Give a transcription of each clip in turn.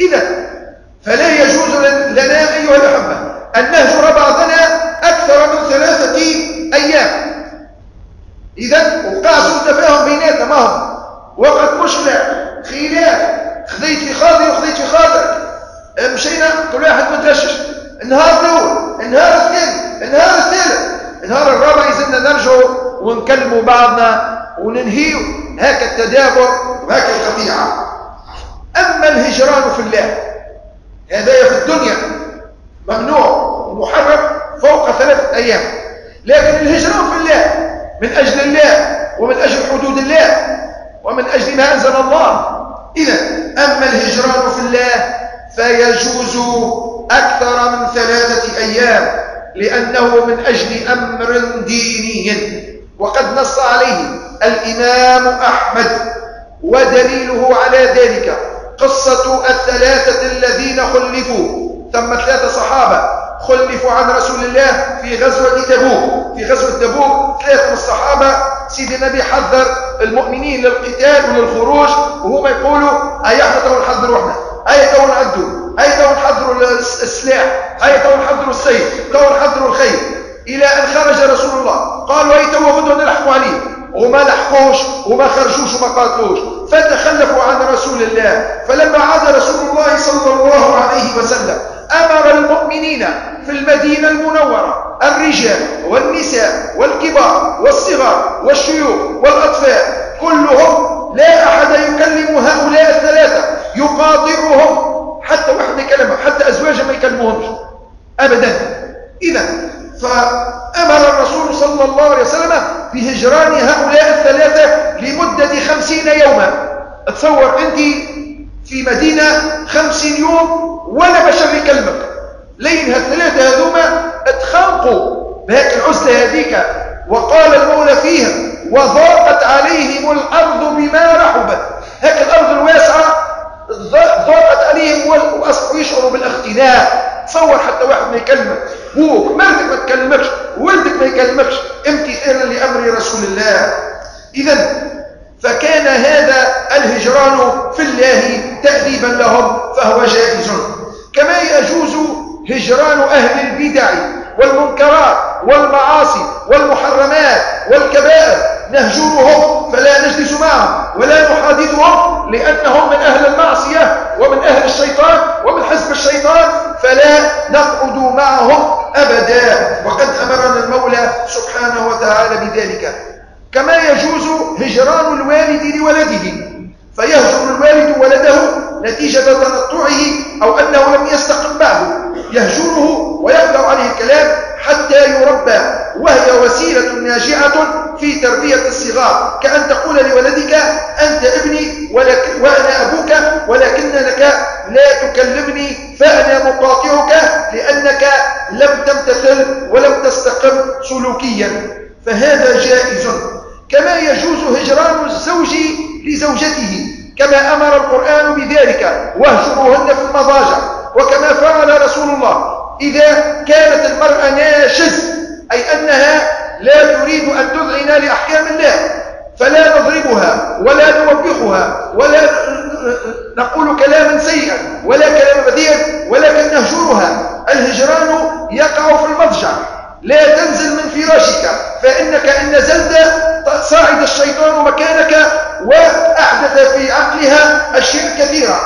إذا فلا يجوز لنا أيها الأحبة أن نهجر بعضنا أكثر من ثلاثة أيام. إذا وقع سوء تفاهم بيناتنا ما هم وقت مشكلة خلاف خذيت في خاطري وخذيت في خاطرك. مشينا كل واحد مترشش النهار الأول النهار الثاني النهار الثالث. النهار الرابع يزلنا نرجعوا ونكلموا بعضنا وننهيوا هكا التدابر وهكا القطيعة. أما الهجران في الله. هذا في الدنيا. ممنوع. ومحرم فوق ثلاثة أيام. لكن الهجران في الله من أجل الله ومن أجل حدود الله ومن أجل ما أنزل الله. إذا أما الهجران في الله فيجوز أكثر من ثلاثة أيام لأنه من أجل أمر ديني. وقد نص عليه الإمام أحمد ودليله على ذلك. قصة الثلاثة الذين خلفوا ثم ثلاثة صحابة خلفوا عن رسول الله في غزوة تبوك. في غزوة تبوك ثلاثة من الصحابة سيدي النبي حذر المؤمنين للقتال وللخروج وهما يقولوا أي إحنا تو إحنا أي تو نعدوا أي تو نحضروا السلاح؟ أي تو نحضروا السيف؟ تو نحضروا الخيل؟ إلى أن خرج رسول الله قالوا أي تو غدوة نلحقوا عليه وما لحقوش وما خرجوش وما قاتلوش. فتخلفوا عن رسول الله. فلما عاد رسول الله صلى الله عليه وسلم أمر المؤمنين في المدينة المنورة الرجال والنساء والكبار والصغار والشيوخ والأطفال خمسين يوما. تصور أنت في مدينة خمسين يوم ولا بشر يكلمك. لين هالثلاثة هذوما اتخنقوا بهيك العزلة هذيك. وقال المولى فيها وضاقت عليهم الأرض بما رحبت. هيك الأرض الواسعة ضاقت عليهم وأصبحوا يشعروا بالاختناق. تصور حتى واحد ما يكلمك. بوك مرتك ما تكلمكش؟ ولدك ما يكلمكش؟ امتثالا لأمر رسول الله. إذا فكان هذا الهجران في الله تأديبا لهم فهو جائز. كما يجوز هجران أهل البدع والمنكرات والمعاصي والمحرمات والكبائر. نهجرهم فلا نجلس معهم ولا نحادثهم لأنهم من أهل المعصية ومن أهل الشيطان ومن حزب الشيطان فلا نقعد معهم أبدا. وقد أمرنا المولى سبحانه وتعالى بذلك. كما يجوز هجران الوالد لولده فيهجر الوالد ولده نتيجة تنطعه أو أنه لم يستقم بعده يهجره ويقدر عليه الكلام حتى يربى وهي وسيلة ناجعة في تربية الصغار. كأن تقول لولدك أنت ابني ولكن وأنا أبوك ولكنك لا تكلمني فأنا مقاطعك لأنك لم تمتثل ولم تستقم سلوكيا. فهذا جائز. كما يجوز هجران الزوج لزوجته كما أمر القرآن بذلك واهجروهن في المضاجع. وكما فعل رسول الله إذا كانت المرأة ناشز أي أنها لا تريد أن تذعن لأحكام الله فلا نضربها ولا نوبخها ولا نقول كلاما سيئا ولا كلام بذيئا ولكن نهجرها. الهجران يقع في المضجع. فراشك فإنك إن نزلت صعد الشيطان مكانك وأحدث في عقلها أشياء كثيرة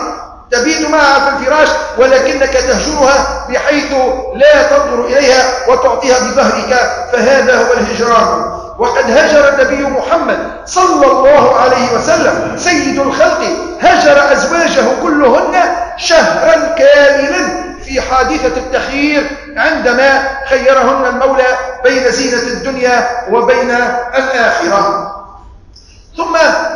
تبيت معها في الفراش ولكنك تهجرها بحيث لا تنظر إليها وتعطيها بظهرك فهذا هو الهجران. وقد هجر النبي محمد صلى الله عليه وسلم سيد الخلق هجر أزواجه كلهن شهرا كاملا في حادثة التخيير عندما خيرهن المولى بين زينة الدنيا وبين الآخرة. ثم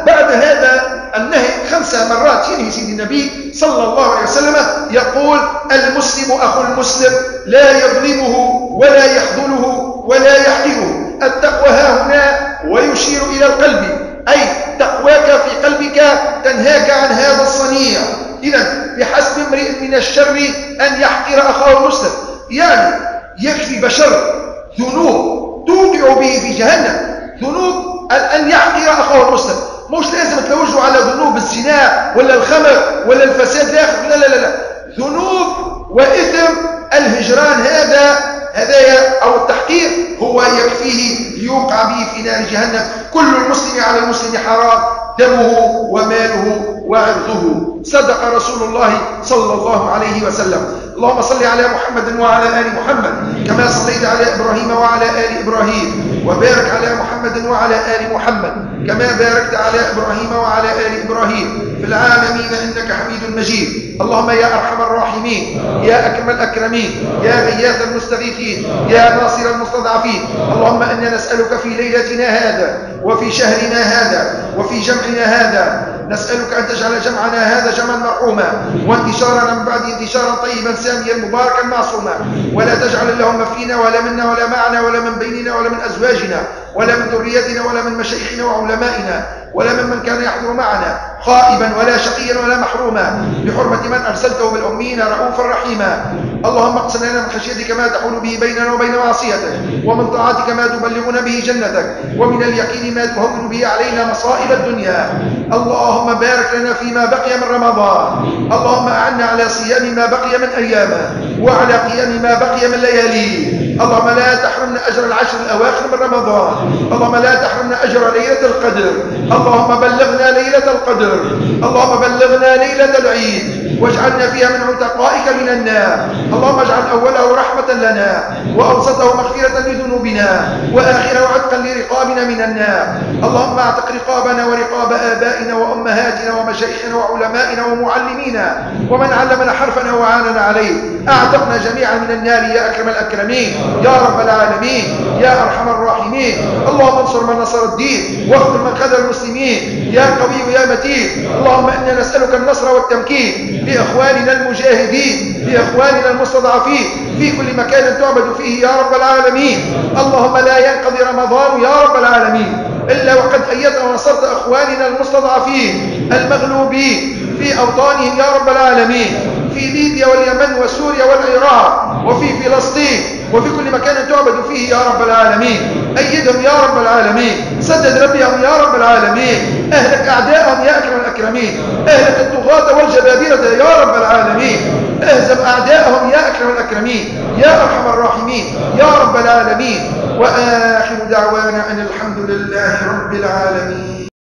بعد هذا النهي خمس مرات ينهي سيد النبي صلى الله عليه وسلم يقول المسلم أخو المسلم لا يظلمه ولا يخذله ولا يحقره. التقوى ها هنا ويشير إلى القلب. أي تقواك في قلبك تنهاك عن هذا الصنيع. إذا بحسب امرئ من الشر أن يحقر أخاه المسلم. يعني يكفي بشر ذنوب توقع به في جهنم. ذنوب أن يحقر أخاه المسلم. مش لازم تلوجه على ذنوب الزنا ولا الخمر ولا الفساد داخل لا لا لا لا. ذنوب وإثم الهجران هذا هذا أو التحقير هو يكفيه ليوقع به في نار جهنم. كل المسلم على المسلم حرام دمه وماله وعرضه. صدق رسول الله صلى الله عليه وسلم. اللهم صل على محمد وعلى آل محمد كما صليت على إبراهيم وعلى آل إبراهيم وبارك على محمد وعلى آل محمد كما باركت على إبراهيم وعلى آل إبراهيم. في العالمين إنك حميد مجيد. اللهم يا أرحم الراحمين يا أكرم الأكرمين يا غياث المستغيثين يا ناصر المستضعفين. اللهم إنا نسألك في ليلتنا هذا وفي شهرنا هذا وفي جمعنا هذا نسألك أن تجعل جمعنا هذا جمعا مرحوما وانتشارنا من بعد انتشارا طيبا ساميا مباركا معصوما. ولا تجعل اللهم فينا ولا منا ولا معنا ولا من بيننا ولا من أزواجنا ولا من ذريتنا ولا من مشايخنا وعلمائنا ولا ممن كان يحضر معنا خائبا ولا شقيا ولا محروما. بحرمة من أرسلته بالأمين رؤوفا رحيما. اللهم اقسم لنا من خشيتك ما تحول به بيننا وبين معصيتك ومن طاعتك ما تبلغنا به جنتك ومن اليقين ما تهون به علينا مصائب الدنيا. اللهم بارك لنا فيما بقي من رمضان. اللهم أعنا على صيام ما بقي من أيامه وعلى قيام ما بقي من لياليه. اللهم لا تحرمنا أجر العشر الأواخر من رمضان. اللهم لا تحرمنا أجر ليلة القدر. اللهم بلغنا ليلة القدر. اللهم بلغنا ليلة العيد. واجعلنا فيها من عتقائك من النار. اللهم اجعل أوله رحمة لنا وأوسطه مغفرة لذنوبنا وآخره عتقا لرقابنا من النار. اللهم اعتق رقابنا ورقاب آبائنا وأمهاتنا ومشايخنا وعلمائنا ومعلمينا ومن علمنا حرفنا وعاننا عليه. أعتقنا جميعا من النار يا أكرم الأكرمين يا رب العالمين يا أرحم الراحمين. اللهم انصر من نصر الدين واخذل من خذل المسلمين. يا قوي يا متين. اللهم إنا نسألك النصر والتمكين. لإخواننا المجاهدين لإخواننا المستضعفين في كل مكان تعبد فيه يا رب العالمين. اللهم لا ينقضي رمضان يا رب العالمين. إلا وقد أيدت ونصرت أخواننا المستضعفين المغلوبين في أوطانهم يا رب العالمين. في ليبيا واليمن وسوريا والعراق وفي فلسطين وفي كل مكان تعبد فيه يا رب العالمين. أيدهم يا رب العالمين. سدد ربهم يا رب العالمين. أهلك أعداءهم يا أكرم الأكرمين أهلك الطغاة والجبابرة يا رب العالمين. اهزم أعداءهم يا أكرم الأكرمين يا أرحم الراحمين يا رب العالمين. وآخر دعوانا أن الحمد لله رب العالمين.